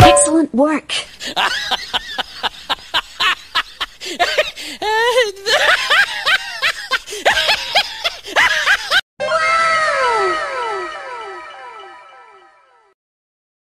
Excellent work.